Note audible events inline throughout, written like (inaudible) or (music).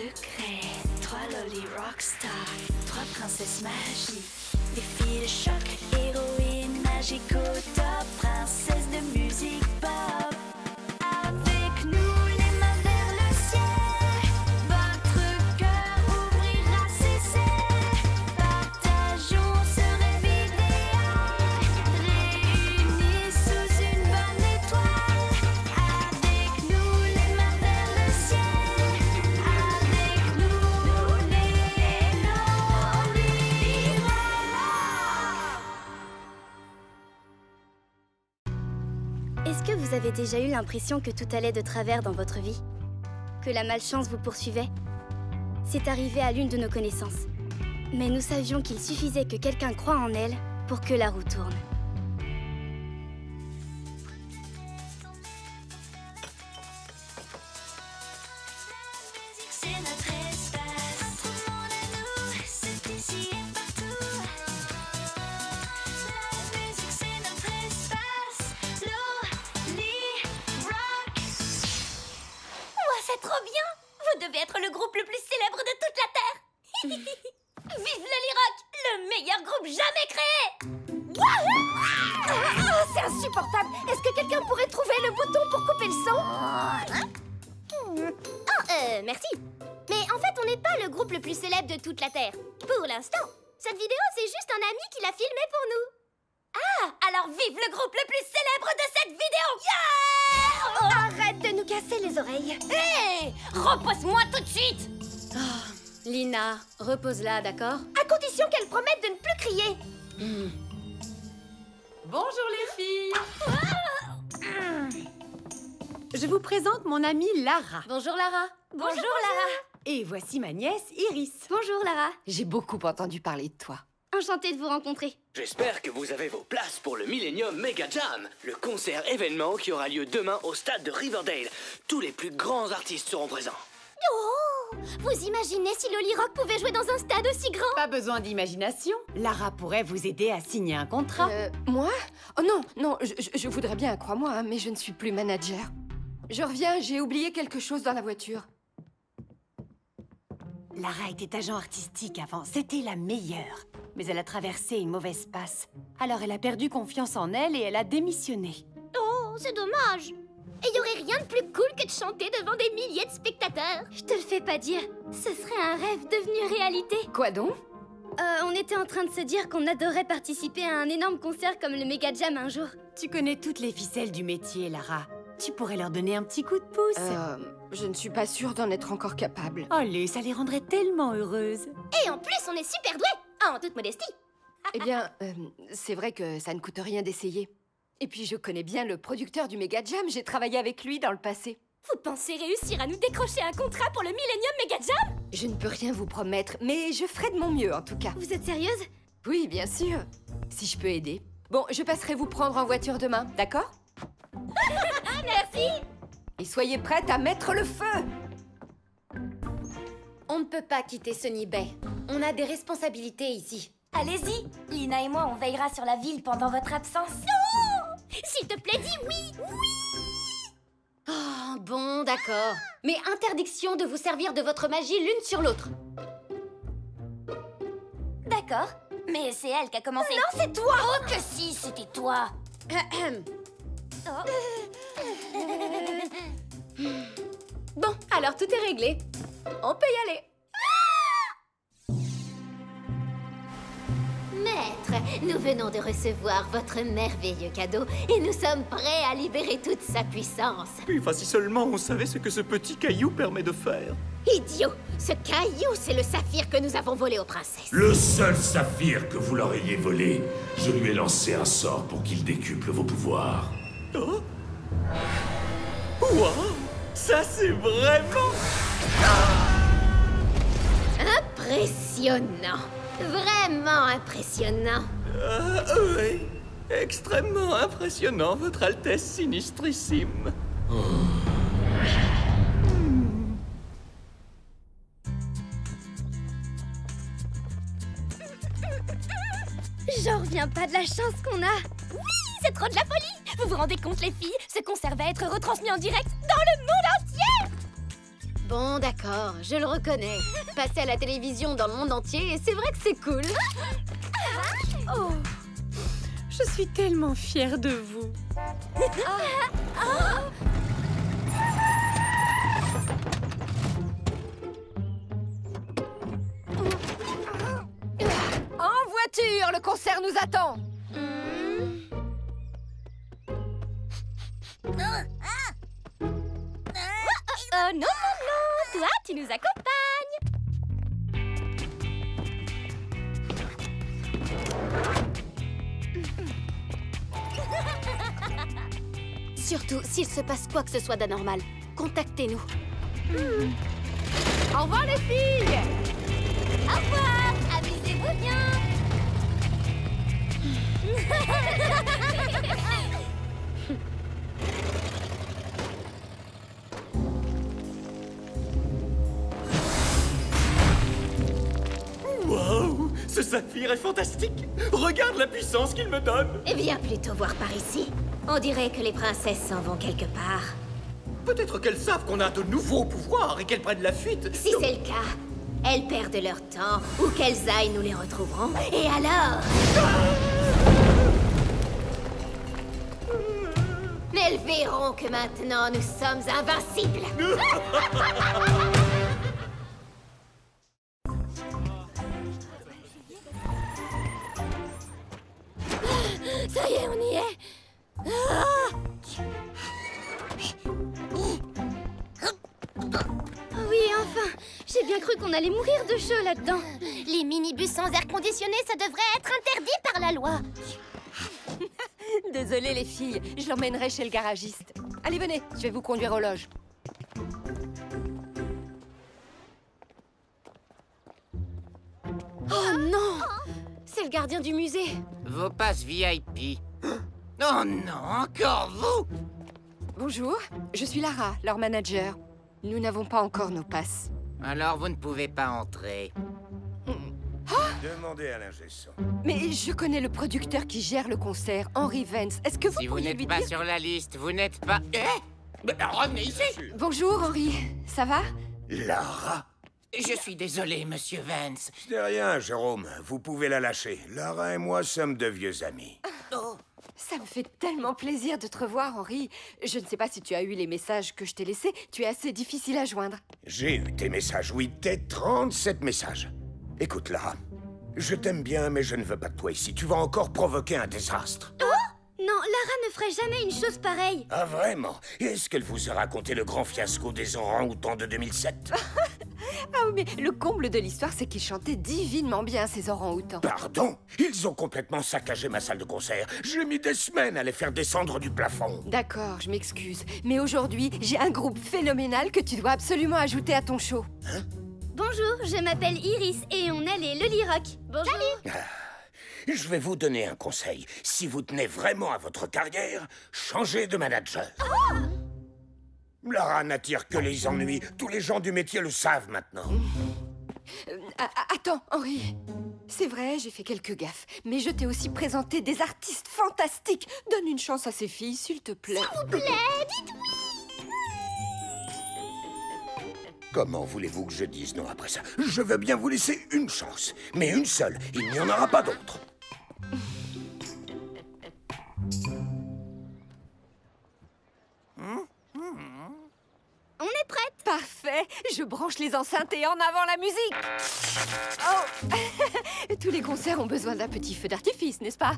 secrets. Trois lolly rockstar, trois princesses magiques. Des filles de choc, héroïnes magiques au top, Est-ce que vous avez déjà eu l'impression que tout allait de travers dans votre vie Que la malchance vous poursuivait C'est arrivé à l'une de nos connaissances. Mais nous savions qu'il suffisait que quelqu'un croie en elle pour que la roue tourne. Groupe jamais créé Ah, c'est insupportable. Est-ce que quelqu'un pourrait trouver le bouton pour couper le son? Oh, euh, merci. Mais en fait, on n'est pas le groupe le plus célèbre de toute la Terre. Pour l'instant. Cette vidéo, c'est juste un ami qui l'a filmé pour nous. Ah, alors vive le groupe le plus célèbre de cette vidéo. Yeah! Arrête de nous casser les oreilles. Hé! Repose-moi tout de suite Lina, repose-la, d'accord À condition qu'elle promette de ne plus crier Bonjour les filles Je vous présente mon amie Lara. Bonjour Lara. Bonjour, Lara Et voici ma nièce Iris. Bonjour Lara, J'ai beaucoup entendu parler de toi. enchantée de vous rencontrer. J'espère que vous avez vos places pour le Millennium Mega Jam, le concert événement qui aura lieu demain au stade de Riverdale. Tous les plus grands artistes seront présents. Oh Vous imaginez si Loli Rock pouvait jouer dans un stade aussi grand Pas besoin d'imagination. Lara pourrait vous aider à signer un contrat. Euh, moi Oh non, non, je, voudrais bien, crois-moi, hein, mais je ne suis plus manager. Je reviens, j'ai oublié quelque chose dans la voiture. Lara était agent artistique avant, c'était la meilleure. Mais elle a traversé une mauvaise passe. Alors elle a perdu confiance en elle et elle a démissionné. Oh, c'est dommage Et il y aurait rien de plus cool que de chanter devant des milliers de spectateurs Je te le fais pas dire, ce serait un rêve devenu réalité. Quoi donc? Euh, on était en train de se dire qu'on adorait participer à un énorme concert comme le Mega Jam un jour. Tu connais toutes les ficelles du métier, Lara. Tu pourrais leur donner un petit coup de pouce. Euh, Je ne suis pas sûre d'en être encore capable. Allez, ça les rendrait tellement heureuses. Et en plus, on est super doués En toute modestie Eh bien, euh, c'est vrai que ça ne coûte rien d'essayer. Et puis je connais bien le producteur du Mega Jam, j'ai travaillé avec lui dans le passé. Vous pensez réussir à nous décrocher un contrat pour le Millennium Mega Jam? Je ne peux rien vous promettre, mais je ferai de mon mieux en tout cas. Vous êtes sérieuse? Oui, bien sûr. Si je peux aider. Bon, je passerai vous prendre en voiture demain, d'accord? Merci Et soyez prête à mettre le feu On ne peut pas quitter Sunny Bay. On a des responsabilités ici. Allez-y Lina et moi, on veillera sur la ville pendant votre absence. Non S'il te plaît, dis oui Oh, bon, d'accord. Mais interdiction de vous servir de votre magie l'une sur l'autre. D'accord. Mais c'est elle qui a commencé. Non, c'est toi Oh que si, c'était toi (coughs) Bon, alors tout est réglé. On peut y aller. Maître, nous venons de recevoir votre merveilleux cadeau et nous sommes prêts à libérer toute sa puissance. Puis, enfin, si seulement on savait ce que ce petit caillou permet de faire. Idiot Ce caillou, c'est le saphir que nous avons volé aux princesses. Le seul saphir que vous leur ayez volé, je lui ai lancé un sort pour qu'il décuple vos pouvoirs. Oh Wow Ça, c'est vraiment... Impressionnant Vraiment impressionnant Ah, oui. Extrêmement impressionnant, Votre Altesse Sinistrissime. J'en reviens pas de la chance qu'on a Oui, c'est trop de la folie Vous vous rendez compte, les filles Ce concert va être retransmis en direct dans le monde entier Bon, d'accord, je le reconnais. Passer à la télévision dans le monde entier, et c'est vrai que c'est cool. Oh, je suis tellement fière de vous. En voiture, le concert nous attend. Toi, tu nous accompagnes. (laughs) Surtout, s'il se passe quoi que ce soit d'anormal, contactez-nous. Au revoir les filles. Au revoir. Amusez-vous bien (laughs) Ce saphir est fantastique Regarde la puissance qu'il me donne Eh bien, plutôt voir par ici. On dirait que les princesses s'en vont quelque part. Peut-être qu'elles savent qu'on a de nouveaux pouvoirs et qu'elles prennent la fuite. Si c'est le cas, elles perdent leur temps ou qu'elles aillent, nous les retrouverons. Et alors? Elles verront que maintenant nous sommes invincibles. (laughs) Oui, enfin J'ai bien cru qu'on allait mourir de chaud là-dedans. Les minibus sans air conditionné, ça devrait être interdit par la loi (laughs) Désolée les filles, je l'emmènerai chez le garagiste. Allez, venez, je vais vous conduire aux loges. Oh non C'est le gardien du musée. Vos passes VIP. Oh non, encore vous Bonjour, je suis Lara, leur manager. Nous n'avons pas encore nos passes. Alors vous ne pouvez pas entrer. Demandez à l'ingé son. Mais je connais le producteur qui gère le concert, Henry Vance. Est-ce que vous Si vous pourriez n'êtes pas dire... sur la liste, vous n'êtes pas... Eh Mais Revenez ici Bonjour Henry, ça va? Lara Je suis désolé, monsieur Vance. Ce n'est rien, Jérôme. Vous pouvez la lâcher. Lara et moi sommes de vieux amis. (laughs) Ça me fait tellement plaisir de te revoir, Henri. Je ne sais pas si tu as eu les messages que je t'ai laissés. Tu es assez difficile à joindre. J'ai eu tes messages, oui, tes 37 messages. Écoute, Lara, je t'aime bien, mais je ne veux pas de toi ici. Tu vas encore provoquer un désastre. Non, Lara ne ferait jamais une chose pareille. Ah, vraiment? Est-ce qu'elle vous a raconté le grand fiasco des orang-outans de 2007 (laughs) Ah oui, mais le comble de l'histoire, c'est qu'ils chantaient divinement bien, ces orangs-outans. Pardon Ils ont complètement saccagé ma salle de concert. J'ai mis des semaines à les faire descendre du plafond. D'accord, je m'excuse. Mais aujourd'hui, j'ai un groupe phénoménal que tu dois absolument ajouter à ton show. Bonjour, je m'appelle Iris et on est les Loli Rock. Bonjour. Je vais vous donner un conseil. Si vous tenez vraiment à votre carrière, changez de manager. Lara n'attire que les ennuis. Tous les gens du métier le savent maintenant. Euh, attends, Henri. C'est vrai, j'ai fait quelques gaffes. Mais je t'ai aussi présenté des artistes fantastiques. Donne une chance à ces filles, s'il te plaît. S'il vous plaît, dites oui Comment voulez-vous que je dise non après ça? Je veux bien vous laisser une chance. Mais une seule. Il n'y en aura pas d'autre. Parfait, je branche les enceintes et en avant la musique. Oh (laughs) Tous les concerts ont besoin d'un petit feu d'artifice, n'est-ce pas?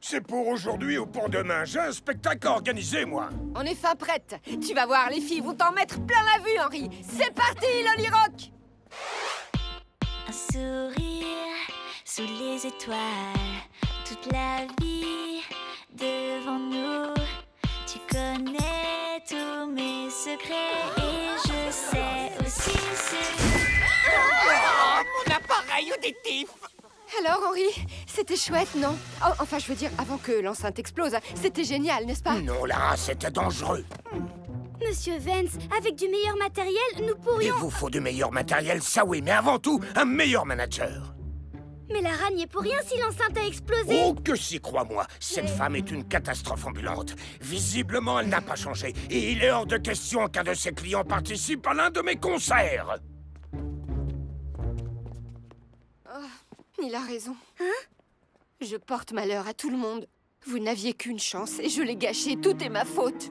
C'est pour aujourd'hui ou pour demain. J'ai un spectacle à organiser, moi. On est fin prête. Tu vas voir, les filles vont t'en mettre plein la vue, Henri. C'est parti, Loli Rock Un sourire sous les étoiles, toute la vie devant nous. Et je sais aussi ce Mon appareil auditif Alors, Henri, c'était chouette, non? Oh, Enfin, je veux dire, avant que l'enceinte explose, c'était génial, n'est-ce pas? Non, Lara, c'était dangereux. Monsieur Vance, avec du meilleur matériel, nous Il pourrions... vous faut du meilleur matériel, ça oui, mais avant tout, un meilleur manager. Mais Lara n'y est pour rien si l'enceinte a explosé Oh que si, crois-moi, cette femme est une catastrophe ambulante. Visiblement, elle n'a pas changé. Et il est hors de question qu'un de ses clients participe à l'un de mes concerts. Il a raison. Hein? Je porte malheur à tout le monde. Vous n'aviez qu'une chance et je l'ai gâchée. Tout est ma faute.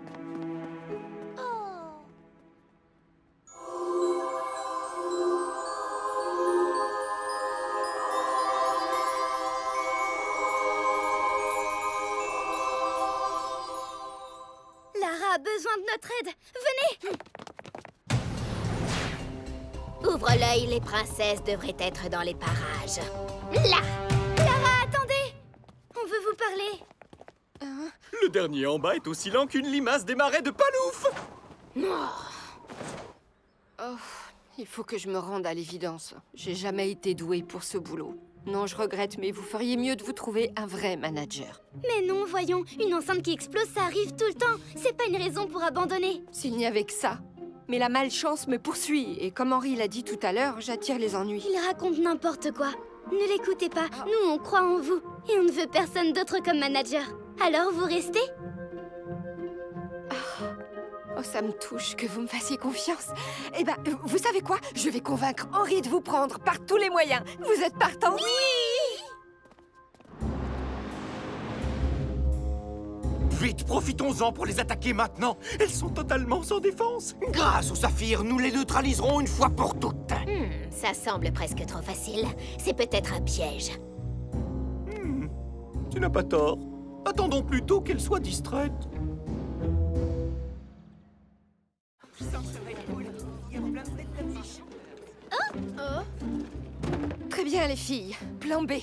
Notre aide. Venez. Ouvre l'œil, les princesses devraient être dans les parages. Là. Lara, attendez. On veut vous parler. Le dernier en bas est aussi lent qu'une limace des marais de Palouf. Oh, il faut que je me rende à l'évidence. J'ai jamais été douée pour ce boulot. Non, je regrette, mais vous feriez mieux de vous trouver un vrai manager. Mais non, voyons, une enceinte qui explose, ça arrive tout le temps C'est pas une raison pour abandonner. S'il n'y avait que ça. Mais la malchance me poursuit, et comme Henri l'a dit tout à l'heure, j'attire les ennuis. Il raconte n'importe quoi. Ne l'écoutez pas, nous on croit en vous Et on ne veut personne d'autre comme manager. Alors vous restez? Oh, ça me touche que vous me fassiez confiance. Eh ben, vous savez quoi? Je vais convaincre Henri de vous prendre par tous les moyens. Vous êtes partant? Vite, profitons-en pour les attaquer maintenant Elles sont totalement sans défense Grâce au saphir, nous les neutraliserons une fois pour toutes. Hmm, ça semble presque trop facile. C'est peut-être un piège. Tu n'as pas tort. Attendons plutôt qu'elle soit distraite. Très bien, les filles. Plan B.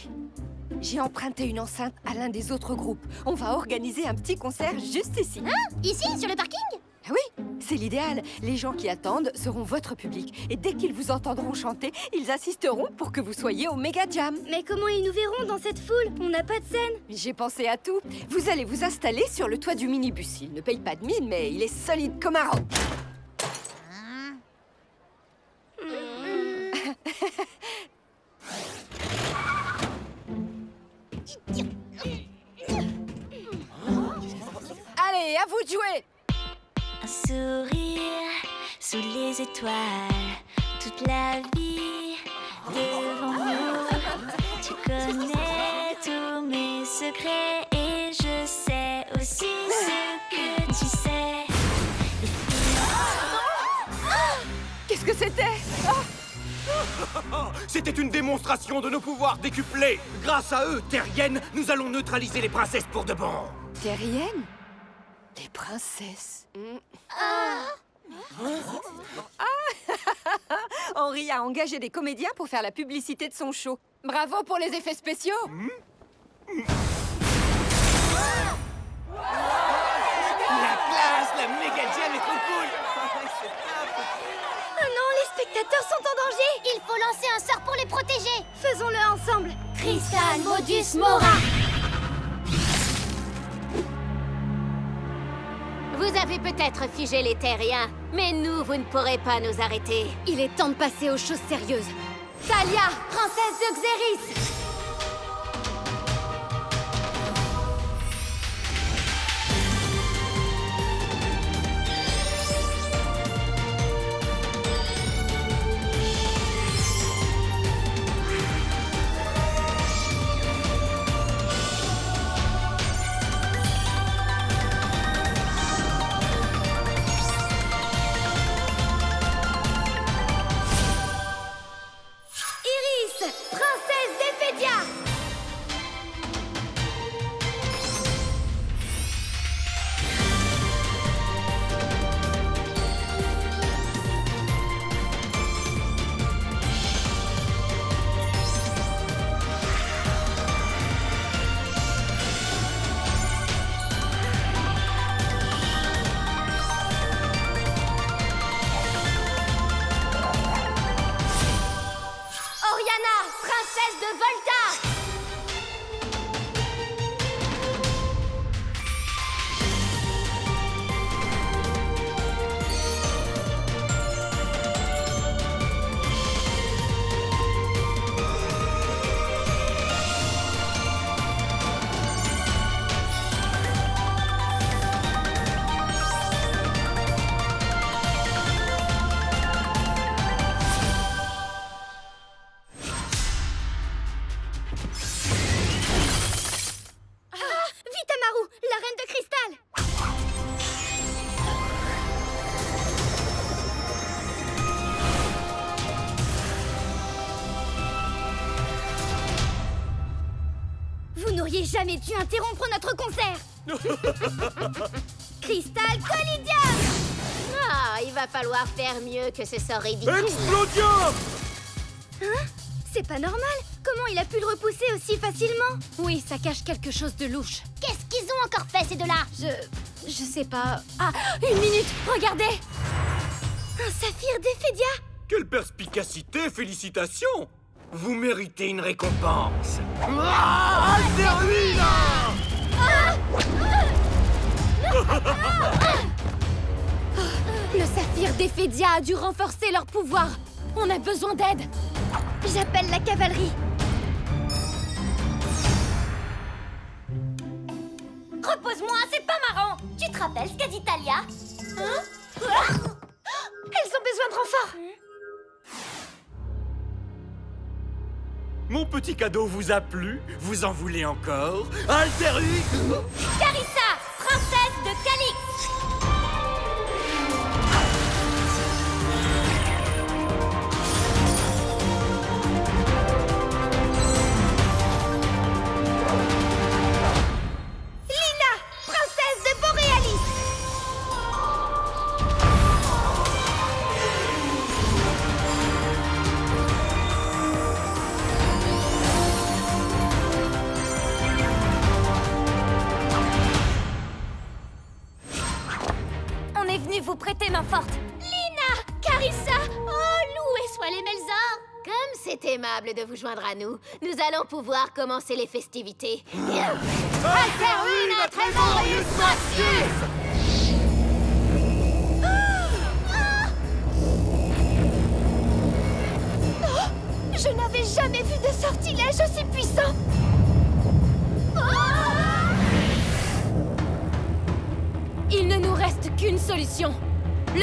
J'ai emprunté une enceinte à l'un des autres groupes. On va organiser un petit concert juste ici. Ici, sur le parking Ah Oui, c'est l'idéal. Les gens qui attendent seront votre public. Et dès qu'ils vous entendront chanter, ils assisteront pour que vous soyez au méga jam. Mais comment ils nous verront dans cette foule On n'a pas de scène J'ai pensé à tout. Vous allez vous installer sur le toit du minibus. Il ne paye pas de mine, mais il est solide comme un roc. Vous de jouer. Un sourire sous les étoiles, toute la vie devant nous. Tu connais tous mes secrets et je sais aussi ce que tu sais. Qu'est-ce que c'était? (laughs) C'était une démonstration de nos pouvoirs décuplés. Grâce à eux, Terrienne, nous allons neutraliser les princesses pour de bon. Terrienne? Les princesses. Hmm. Ah. (laughs) Henri a engagé des comédiens pour faire la publicité de son show. Bravo pour les effets spéciaux La classe, la méga jam est trop cool. Oh non, les spectateurs sont en danger Il faut lancer un sort pour les protéger Faisons-le ensemble Crystal Modus Mora Vous avez peut-être figé les terriens, mais nous, vous ne pourrez pas nous arrêter. Il est temps de passer aux choses sérieuses. Talia, princesse de Xéris n'auriez jamais dû interrompre notre concert. (laughs) Cristal Collidium. Ah, il va falloir faire mieux que ce sort ridicule. Explosion Hein? C'est pas normal. Comment il a pu le repousser aussi facilement? Oui, ça cache quelque chose de louche. Qu'est-ce qu'ils ont encore fait, ces deux-là? Je... je sais pas... Ah, une minute, regardez. Un saphir d'Ephédia. Quelle perspicacité Félicitations Vous méritez une récompense Ah Le saphir d'Ephédia a dû renforcer leur pouvoir. On a besoin d'aide. J'appelle la cavalerie Repose-moi, c'est pas marrant Tu te rappelles ce qu'a dit Talia Hein Elles ont besoin de renfort Mon petit cadeau vous a plu? Vous en voulez encore? Altaru Carissa, princesse de Calix nous, allons pouvoir commencer les festivités. Maxius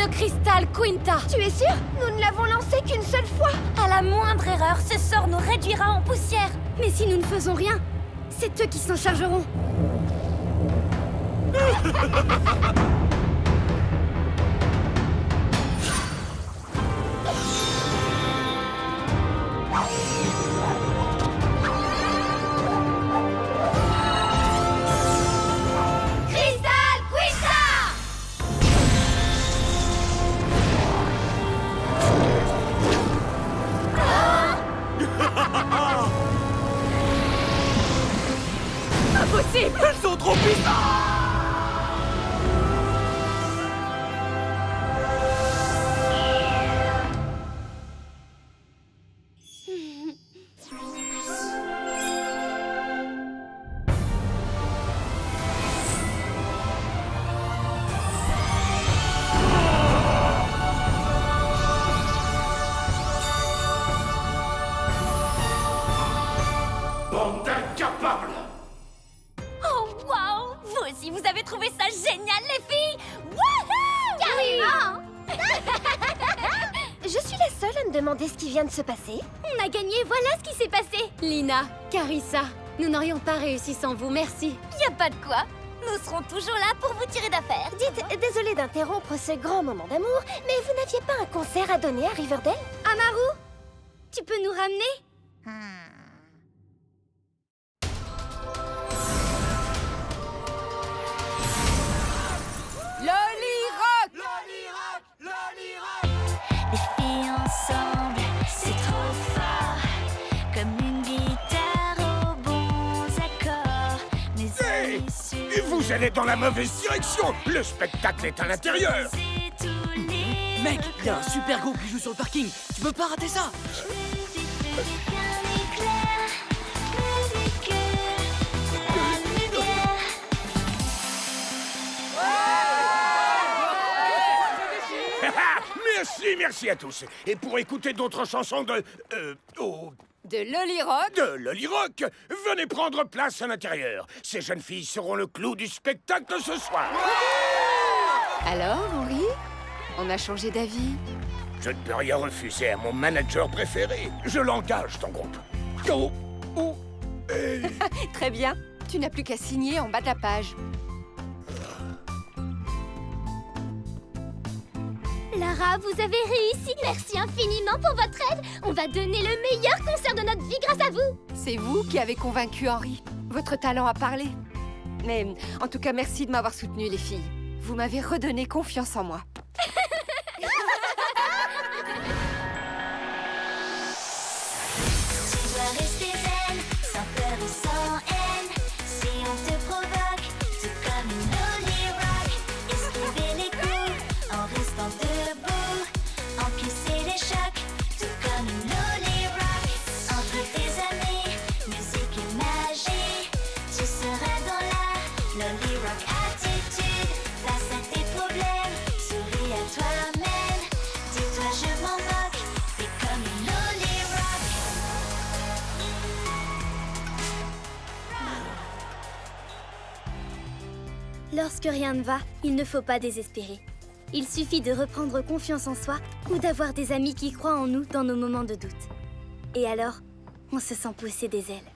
Le cristal Quinta. Tu es sûr? Nous ne l'avons lancé qu'une seule fois. À la moindre erreur, ce sort nous réduira en poussière. Mais si nous ne faisons rien, c'est eux qui s'en chargeront (laughs) vient de se passer. On a gagné, voilà ce qui s'est passé. Lina, Carissa, nous n'aurions pas réussi sans vous, merci. Y a pas de quoi. Nous serons toujours là pour vous tirer d'affaire. Dites, désolée d'interrompre ce grand moment d'amour, mais vous n'aviez pas un concert à donner à Riverdale? Amaru Tu peux nous ramener? Trop fort. Comme une guitare aux vous allez dans la mauvaise direction. Le spectacle est à l'intérieur. Mec, il y a un super groupe qui joue sur le parking. Tu peux pas rater ça Merci, merci à tous Et pour écouter d'autres chansons de... Euh, oh, De Lolly Rock de Lolly Rock, venez prendre place à l'intérieur. Ces jeunes filles seront le clou du spectacle ce soir. Alors, Henri On a changé d'avis? Je ne peux rien refuser à mon manager préféré. Je l'engage, ton groupe. Oh, oh, hey. Très bien. Tu n'as plus qu'à signer en bas de la page. Vous avez réussi Merci infiniment pour votre aide On va donner le meilleur concert de notre vie grâce à vous C'est vous qui avez convaincu Henri. Votre talent a parlé. Mais en tout cas, merci de m'avoir soutenu, les filles. Vous m'avez redonné confiance en moi. Rien ne va, il ne faut pas désespérer. Il suffit de reprendre confiance en soi ou d'avoir des amis qui croient en nous dans nos moments de doute. Et alors, on se sent pousser des ailes.